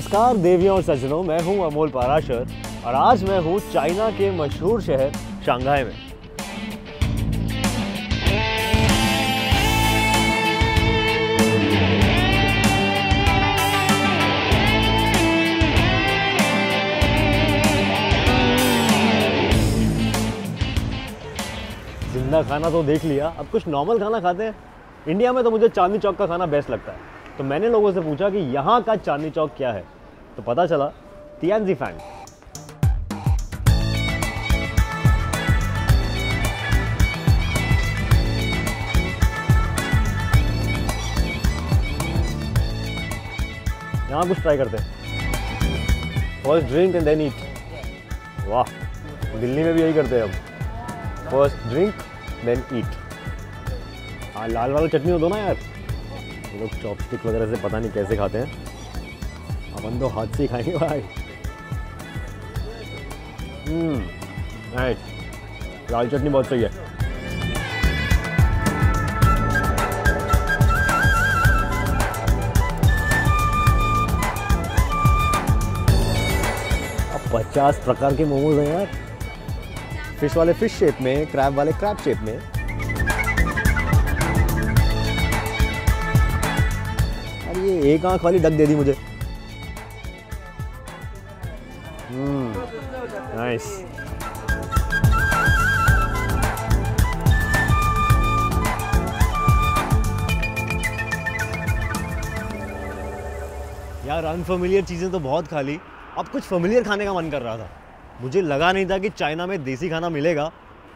नमस्कार देवियों और सज्जनों, मैं हूँ अमोल पाराशर और आज मैं हूँ चाइना के मशहूर शहर शंघाई में। ज़िंदा खाना तो देख लिया, अब कुछ नॉर्मल खाना खाते हैं। इंडिया में तो मुझे चांदनी चौक का खाना बेस्ट लगता है। तो मैंने लोगों से पूछा कि यहाँ का चांदनी चौक क्या है? तो पता चला तियानजी फ़ैन यहाँ कुछ ट्राई करते हैं। First drink and then eat वाह, दिल्ली में भी यही करते हैं हम फ़र्स्ट ड्रिंक देन ईट हाँ लाल वाला चटनी हो दो ना यार। ये लोग चॉपस्टिक वगैरह से पता नहीं कैसे खाते हैं। अपन तो हाथ से खाएँगे भाई। हम्म लाल चटनी बहुत सही है। अब पचास प्रकार के मोमोज हैं यार। फ़िश वाले फ़िश शेप में क्रैब वाले क्रैब शेप में। ये एक आँख वाली डक दे दी मुझे। नाइस यार अनफेमिलियर चीज़ें तो बहुत खा ली। अब कुछ फेमिलियर खाने का मन कर रहा था। मुझे लगा नहीं था कि चाइना में देसी खाना मिलेगा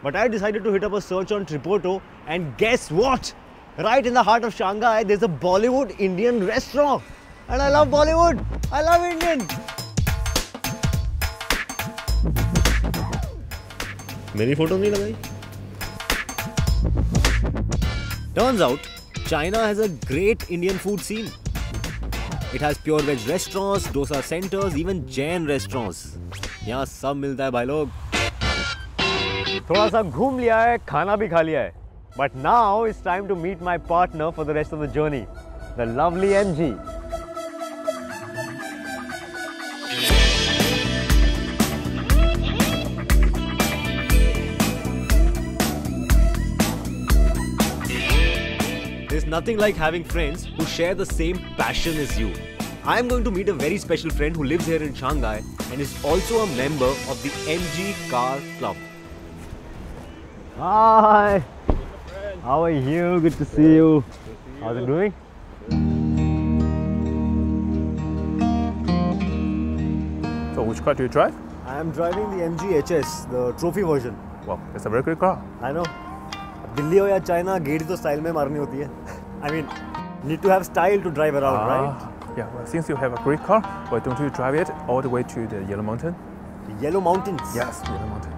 but I decided to hit up a search on Tripoto and guess what right in the heart of Shanghai there's a Bollywood Indian restaurant and I love Bollywood I love Indian मेरी photo नहीं लगाई Turns out China has a great Indian food scene It has pure veg restaurants, dosa centers, even Jain restaurants. यहाँ सब मिलता है भाई लोग थोड़ा सा घूम लिया है खाना भी खा लिया है But now it's time to meet my partner for the rest of the journey, the lovely MG. There's nothing like having friends who share the same passion as you. I am going to meet a very special friend who lives here in Shanghai and is also a member of the MG Car Club. Hi! How are you? Good to see you. How's it doing? So which car do you drive? I am driving the MG HS, the trophy version. Well, it's a very good car. I know. Delhi हो या China गेड़ी तो style में मारनी होती है I mean need to have style to drive around right Ah, yeah, well, since you have a great car, why don't you drive it all the way to the Yellow Mountain? Yellow Mountains. Yes, Yellow Mountain.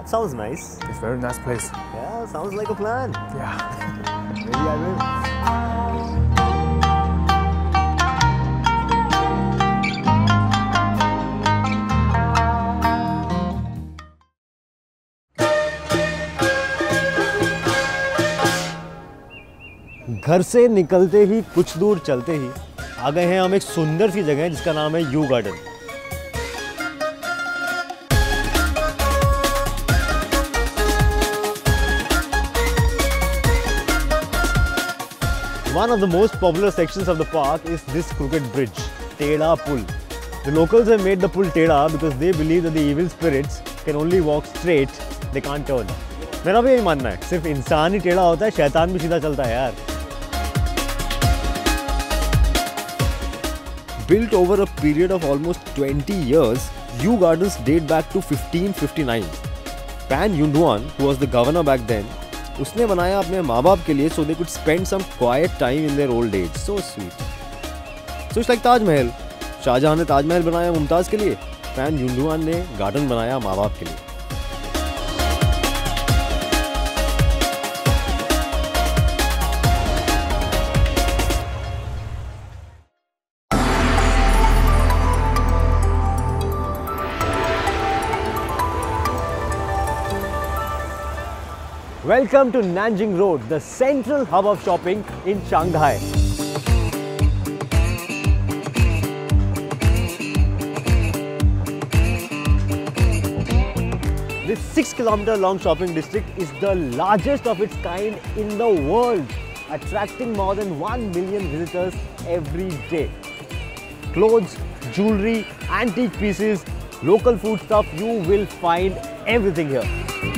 That sounds nice. It's a very nice place. Yeah, sounds like a plan. Yeah. Maybe I will. घर से निकलते ही कुछ दूर चलते ही आ गए हैं हम एक सुंदर सी जगह जिसका नाम है Yu garden One of the most popular sections of the park is this crooked bridge, Teda Pull. The locals have made the pull Teda because they believe that the evil spirits can only walk straight, they can't turn. मेरा भी यही मानना है सिर्फ इंसान ही टेढ़ा होता है शैतान भी सीधा चलता है यार Built over a period of almost 20 years, Yew Gardens date back to 1559. Pan Yunhuan, who was the governor back then, उसने बनाया अपने माँ बाप के लिए so they could spend some quite time in their old age so sweet so it's like Taj Mahal. Shah Jahan ने ताजमहल बनाया मुमताज़ के लिए. फ़ैन युंडुआन ने गार्डन बनाया माँ बाप के लिए. Welcome to Nanjing Road, the central hub of shopping in Shanghai. This 6 kilometer long shopping district is the largest of its kind in the world, attracting more than 1 million visitors every day. Clothes, jewelry, antique pieces, local food stuff, you will find everything here.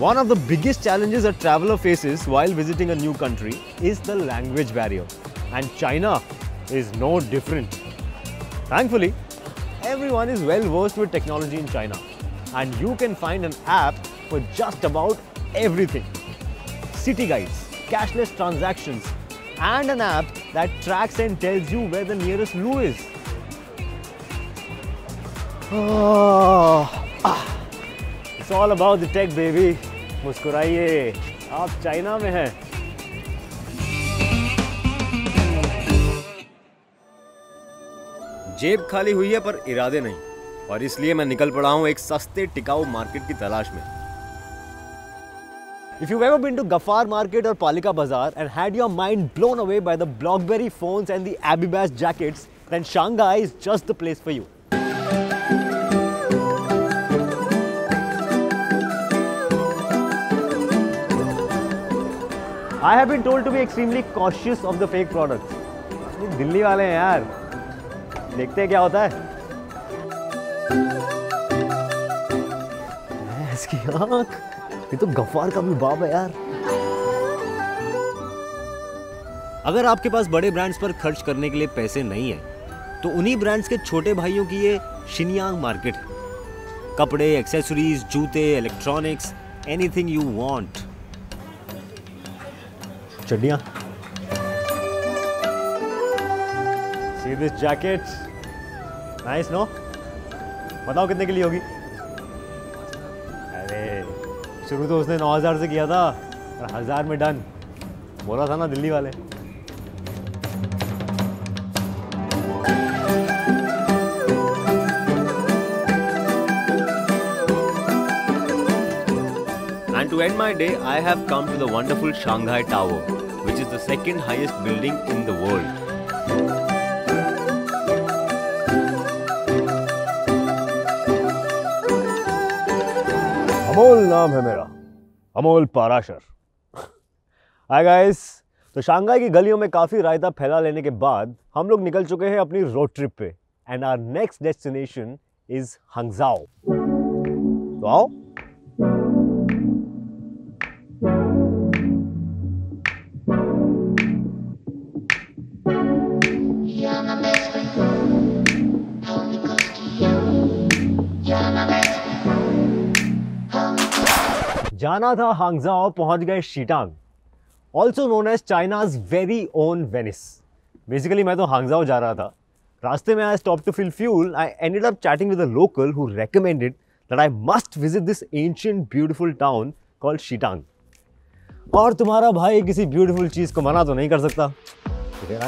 One of the biggest challenges a traveler faces while visiting a new country is the language barrier. And China is no different. Thankfully, everyone is well versed with technology in China. And you can find an app for just about everything. City guides, cashless transactions, and an app that tracks and tells you where the nearest loo is. Oh, ah. It's all about the tech, baby. मुस्कुराइए आप China में हैं जेब खाली हुई है पर इरादे नहीं और इसलिए मैं निकल पड़ा हूँ एक सस्ते टिकाऊ मार्केट की तलाश में If you've ever been to Gafar Market or Palika Bazaar and had your mind blown away by the Blockberry phones and the Abibas jackets, then Shanghai is just the place for you. I have been told to be extremely cautious of the fake products. ये दिल्ली वाले हैं यार। देखते हैं क्या होता है। इसकी आँख ये तो गफ्फार का भी बाप है यार। अगर आपके पास बड़े ब्रांड्स पर खर्च करने के लिए पैसे नहीं है तो उन्हीं ब्रांड्स के छोटे भाइयों की ये शिनियांग मार्केट है। कपड़े एक्सेसरीज जूते electronics anything you want चडिया see this jacket nice no बताओ कितने के लिए होगी? अरे शुरू तो उसने 9000 से किया था और हज़ार में डन बोला था ना दिल्ली वाले। To end my day, I have come to the wonderful Shanghai Tower. Which is the second highest building in the world. Amol नाम है मेरा। अमोल पाराशर। हाय गाइस तो शांघाई की गलियों में काफ़ी रायता फैला लेने के बाद हम लोग निकल चुके हैं अपनी रोड ट्रिप पे। And our next destination is Hangzhou तो आओ। जाना था हांगजाओ, पहुँच गए Xitang also known as China's very own Venice basically मैं तो हांगजाओ जा रहा था। रास्ते में I stop to fill fuel I ended up chatting with a local who recommended that I must visit this ancient beautiful town called Xitang और तुम्हारा भाई किसी ब्यूटीफुल चीज़ को मना तो नहीं कर सकता। तो here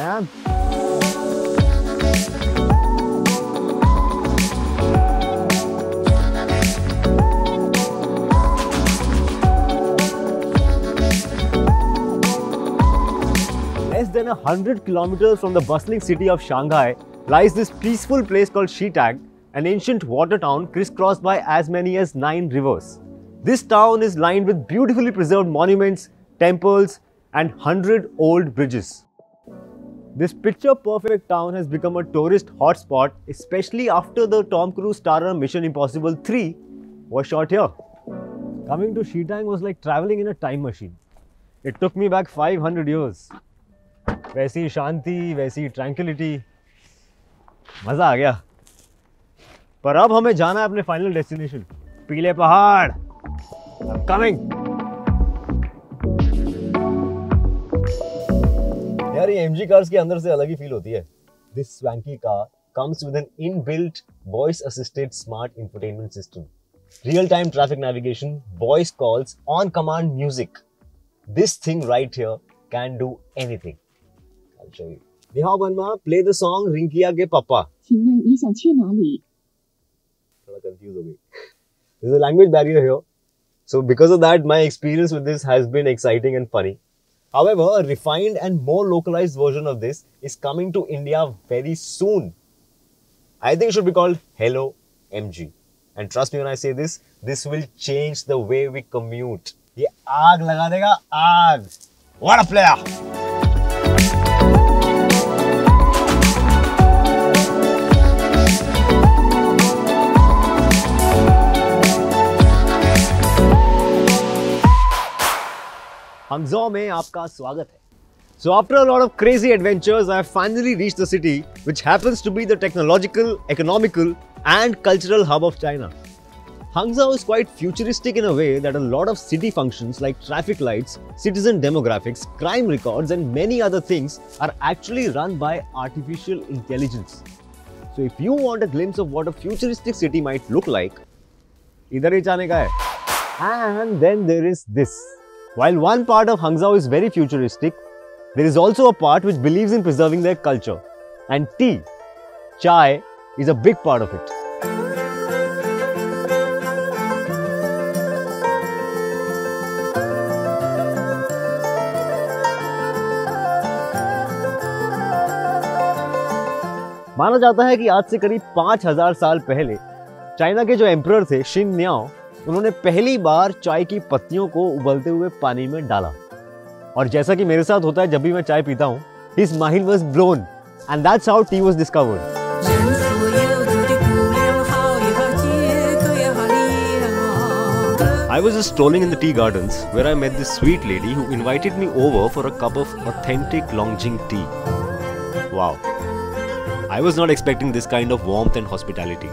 than a hundred kilometers from the bustling city of Shanghai lies this peaceful place called Shitag, an ancient water town crisscrossed by as many as nine rivers. This town is lined with beautifully preserved monuments, temples, and hundred old bridges. This picture perfect town has become a tourist hotspot, especially after the Tom Cruise starrer Mission Impossible 3 was shot here. Coming to Shitang was like traveling in a time machine. It took me back 500 years. वैसी शांति, वैसी tranquillity मज़ा आ गया। पर अब हमें जाना है अपने फाइनल डेस्टिनेशन पीले पहाड़। कमिंग यार, ये एमजी कार्स के अंदर से अलग ही फील होती है। This swanky car comes with an inbuilt voice assisted smart entertainment system real time traffic navigation voice calls on command music this thing right here can do anything i'll show you 你好文吗 play the song rinkia ke papa 请问你想去哪里？ थोड़ा confused हो गई there's a language barrier here so because of that my experience with this has been exciting and funny However, a refined and more localized version of this is coming to India very soon. I think it should be called Hello MG. And trust me when I say this, this will change the way we commute. ये आग लगा देगा आग What a player! Hangzhou में आपका स्वागत है So after a lot of crazy adventures, I have finally reached the city, which happens to be the technological, economical, and cultural hub of China. Hangzhou is quite futuristic in a way that a lot of city functions like traffic lights, citizen demographics, crime records, and many other things are actually run by artificial intelligence. So if you want a glimpse of what a futuristic city might look like, इधर ही जाने का है. And then there is this. While one part of Hangzhou is very futuristic, there is also a part which believes in preserving their culture. And tea, chai, is a big part of it. माना जाता है कि आज से करीब 5000 साल पहले China के जो एम्प्रर थे शिन न्याओ उन्होंने पहली बार चाय की पत्तियों को उबलते हुए पानी में डाला और जैसा कि मेरे साथ होता है जब भी मैं चाय पीता हूँ his Mahil was blown and that's how tea was discovered I was just strolling in the tea gardens where I met this sweet lady who invited me over for a cup of authentic Longjing tea. Wow. I was not expecting this kind of warmth and hospitality.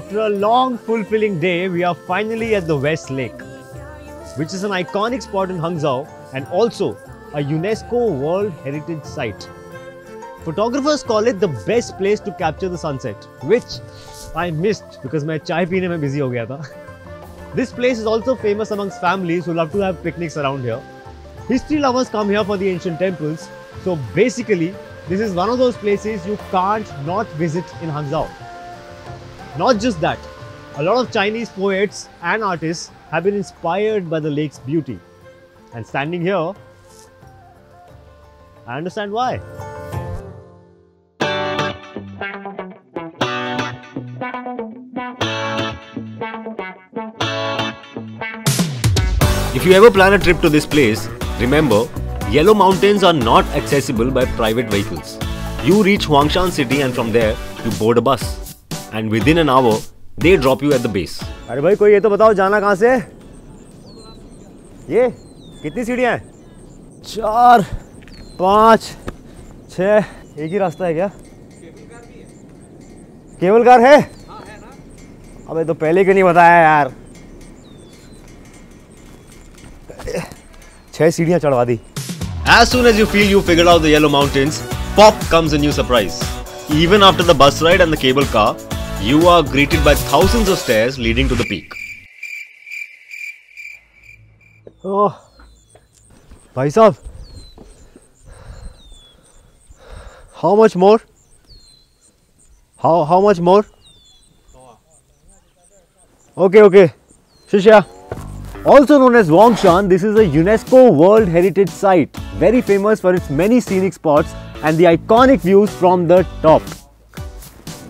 After a long, fulfilling day, we are finally at the West Lake, which is an iconic spot in Hangzhou and also a UNESCO World Heritage Site. Photographers call it the best place to capture the sunset, which I missed because my chai peene mein busy ho gaya tha. This place is also famous amongst families who love to have picnics around here. History lovers come here for the ancient temples, so basically, this is one of those places you can't not visit in Hangzhou. Not just that, a lot of Chinese poets and artists have been inspired by the lake's beauty. And standing here, I understand why. If you ever plan a trip to this place, remember Yellow Mountains are not accessible by private vehicles. You reach Huangshan city and from there you board a bus. And within an hour, they drop you at the base. अरे भाई कोई ये तो बताओ जाना कहाँ से है? ये कितनी सीढ़ियाँ हैं? चार, पाँच, छः, एक ही रास्ता है क्या? केबल कार है? हाँ, है अबे तो पहले क्यों नहीं बताया यार? छह सीढ़ियाँ चढ़वा दी As soon as you feel you figured out the yellow mountains, pop comes a new surprise. Even after the bus ride and the cable car, you are greeted by thousands of stairs leading to the peak. Oh, भाई साहब, how much more? How how much more? Okay, okay. Shishya. Also known as Wongshan, this is a UNESCO World Heritage Site, very famous for its many scenic spots and the iconic views from the top.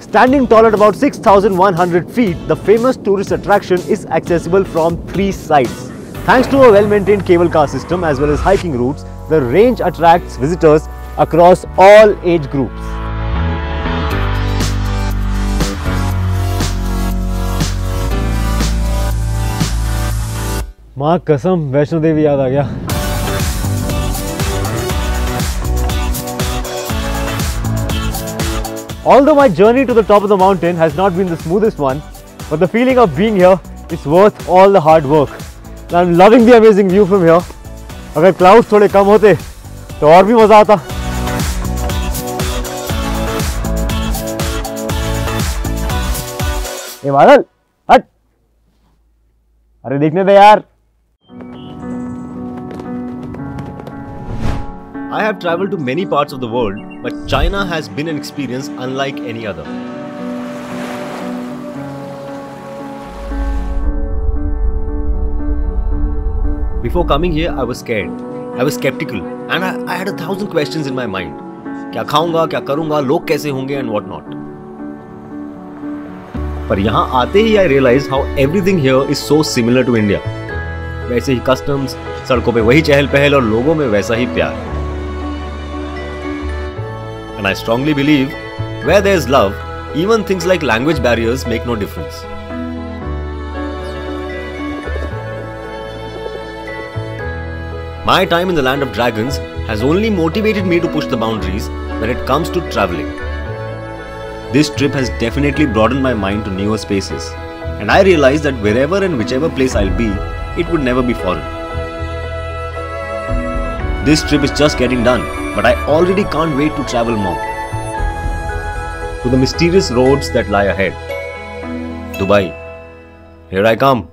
Standing tall at about 6,100 feet, the famous tourist attraction is accessible from three sides. Thanks to a well-maintained cable car system as well as hiking routes, the range attracts visitors across all age groups. माँ कसम वैष्णो देवी याद आ गया Although my journey to the top of the mountain has not been the smoothest one, but the feeling of being here is worth all the hard work. And I'm loving the amazing view from here. अगर clouds थोड़े कम होते तो और भी मज़ा आता ये बादल हट अरे देखने दे यार I have traveled to many parts of the world, but China has been an experience unlike any other. Before coming here, I was scared. I was skeptical, and I, I had a thousand questions in my mind. क्या खाऊंगा क्या करूंगा लोग कैसे होंगे and what not पर यहां आते ही I realise how everything here is so similar to India वैसे ही कस्टम्स सड़कों पे वही चहल पहल और लोगों में वैसा ही प्यार and I strongly believe where there's love, even things like language barriers make no difference. My time in the land of dragons has only motivated me to push the boundaries when it comes to traveling. This trip has definitely broadened my mind to newer spaces, and I realize that wherever and whichever place I'll be, it would never be foreign. This trip is just getting done, but I already can't wait to travel more. To the mysterious roads that lie ahead. Dubai, here I come.